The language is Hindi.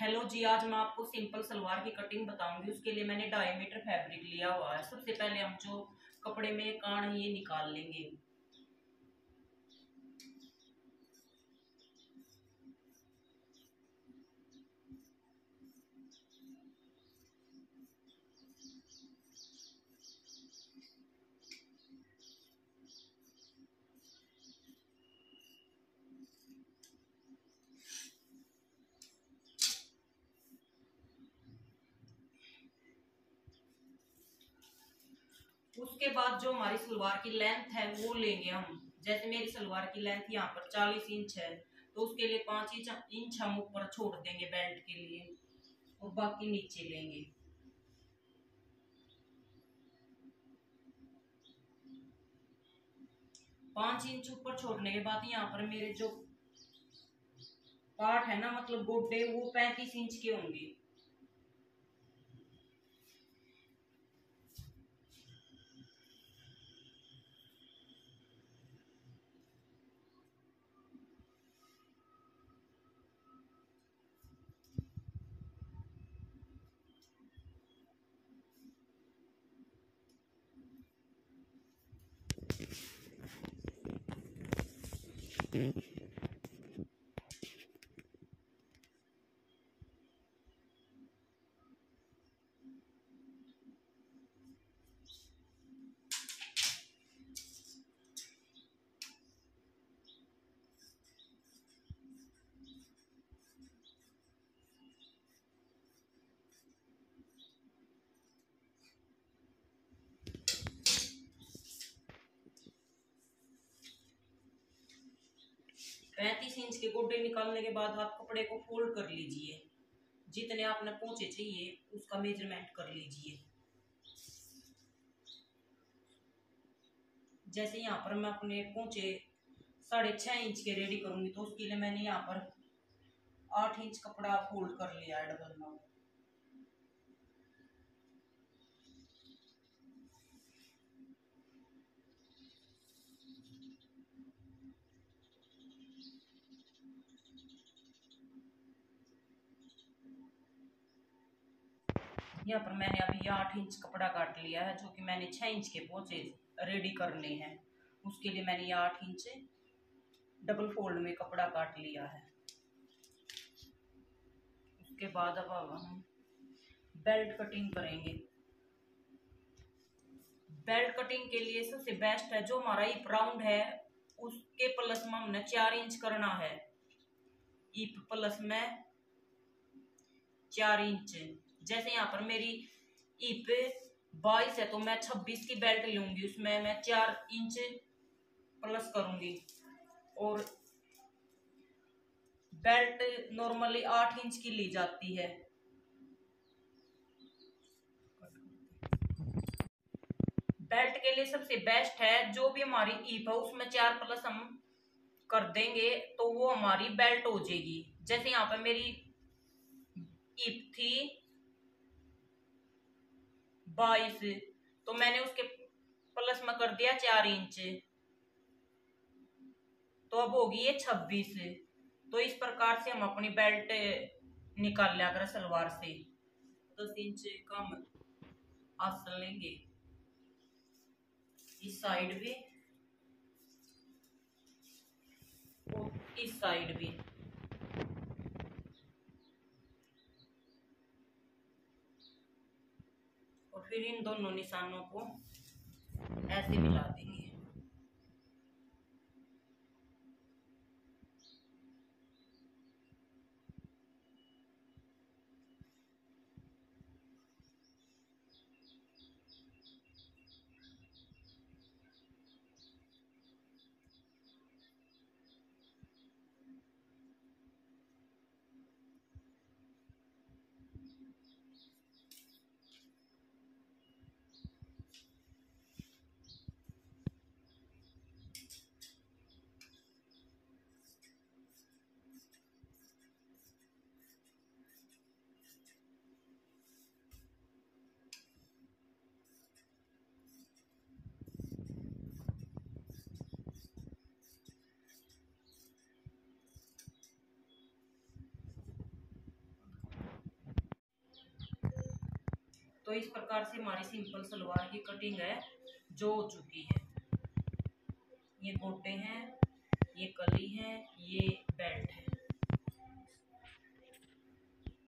हेलो जी, आज मैं आपको सिंपल सलवार की कटिंग बताऊँगी। उसके लिए मैंने ढाई मीटर फैब्रिक लिया हुआ है। सबसे पहले हम जो कपड़े में कान ये निकाल लेंगे। उसके बाद जो हमारी सलवार की लेंथ है, वो लेंगे हम। जैसे मेरी सलवार की लेंथ यहाँ पर चालीस इंच है तो उसके लिए पाँच इंच इंच हम ऊपर छोड़ देंगे बेल्ट के लिए और बाकी नीचे लेंगे। पाँच इंच ऊपर छोड़ने के बाद यहाँ पर मेरे जो पार्ट है ना मतलब गोडे वो पैंतीस इंच के होंगे। Mm-hmm. पैंतीस इंच के गोडे निकालने के बाद आप कपड़े को फोल्ड कर लीजिए। जितने आपने पहुँचे चाहिए, उसका मेज़रमेंट कर लीजिए। जैसे यहाँ पर मैं अपने पोचे साढ़े छः इंच के रेडी करूँगी तो उसके लिए मैंने यहाँ पर आठ इंच कपड़ा फोल्ड कर लिया है डबल नाउ यहाँ पर मैंने अभी आठ इंच कपड़ा काट लिया है, जो कि मैंने छः इंच के पोचे रेडी करने हैं। उसके लिए मैंने आठ इंच डबल फोल्ड में कपड़ा काट लिया है। उसके बाद अब हम बेल्ट कटिंग करेंगे। बेल्ट कटिंग के लिए सबसे बेस्ट है, जो हमारा ईप राउंड है, उसके प्लस में हमने चार इंच करना है। ईप प्लस में चार इंच। जैसे यहाँ पर मेरी इप बाईस है तो मैं छब्बीस की बेल्ट लूँगी। उसमें मैं चार इंच प्लस करूँगी। और बेल्ट नॉर्मली आठ इंच की ली जाती है। बेल्ट के लिए सबसे बेस्ट है, जो भी हमारी ईप है, उसमें चार प्लस हम कर देंगे तो वो हमारी बेल्ट हो जाएगी। जैसे यहाँ पर मेरी ईप थी बाईस तो मैंने उसके प्लस में कर दिया चार इंच। तो अब होगी ये छब्बीस। तो इस प्रकार से हम अपनी बेल्ट निकाल लिया कर सलवार से। दस इंच कम आसन लेंगे। इस साइड भी। और इस साइड भी। फिर इन दोनों निशानों को ऐसे मिला देंगे। तो इस प्रकार से हमारी सिंपल सलवार की कटिंग है, जो हो चुकी है। ये गोटे हैं, ये कली है, ये